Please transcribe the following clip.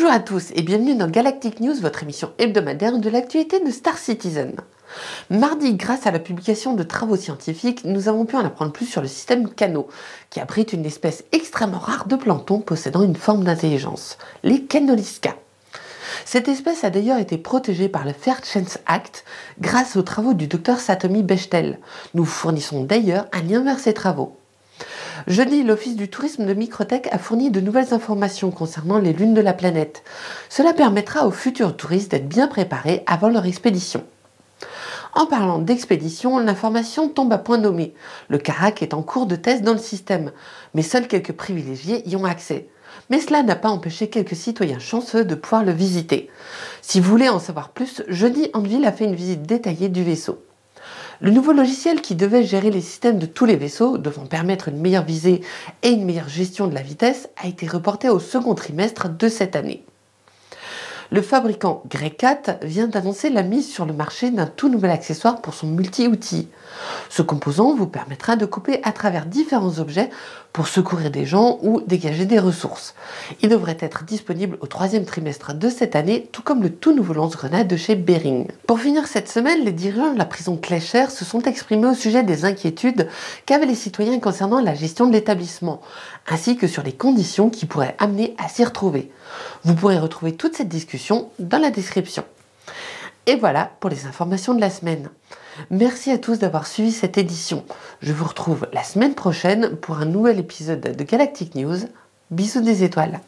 Bonjour à tous et bienvenue dans Galactic News, votre émission hebdomadaire de l'actualité de Star Citizen. Mardi, grâce à la publication de travaux scientifiques, nous avons pu en apprendre plus sur le système Cano, qui abrite une espèce extrêmement rare de plancton possédant une forme d'intelligence, les Canolisca. Cette espèce a d'ailleurs été protégée par le Fair Chance Act grâce aux travaux du docteur Satomi Bechtel. Nous fournissons d'ailleurs un lien vers ces travaux. Jeudi, l'Office du tourisme de Microtech a fourni de nouvelles informations concernant les lunes de la planète. Cela permettra aux futurs touristes d'être bien préparés avant leur expédition. En parlant d'expédition, l'information tombe à point nommé. Le Carac est en cours de test dans le système, mais seuls quelques privilégiés y ont accès. Mais cela n'a pas empêché quelques citoyens chanceux de pouvoir le visiter. Si vous voulez en savoir plus, jeudi, Anvil a fait une visite détaillée du vaisseau. Le nouveau logiciel qui devait gérer les systèmes de tous les vaisseaux, devant permettre une meilleure visée et une meilleure gestion de la vitesse, a été reporté au second trimestre de cette année. Le fabricant Greycat vient d'annoncer la mise sur le marché d'un tout nouvel accessoire pour son multi-outil. Ce composant vous permettra de couper à travers différents objets pour secourir des gens ou dégager des ressources. Il devrait être disponible au troisième trimestre de cette année, tout comme le tout nouveau lance-grenade de chez Bering. Pour finir cette semaine, les dirigeants de la prison Clécher se sont exprimés au sujet des inquiétudes qu'avaient les citoyens concernant la gestion de l'établissement, ainsi que sur les conditions qui pourraient amener à s'y retrouver. Vous pourrez retrouver toute cette discussion dans la description. Et voilà pour les informations de la semaine. Merci à tous d'avoir suivi cette édition. Je vous retrouve la semaine prochaine pour un nouvel épisode de Galactic News. Bisous des étoiles.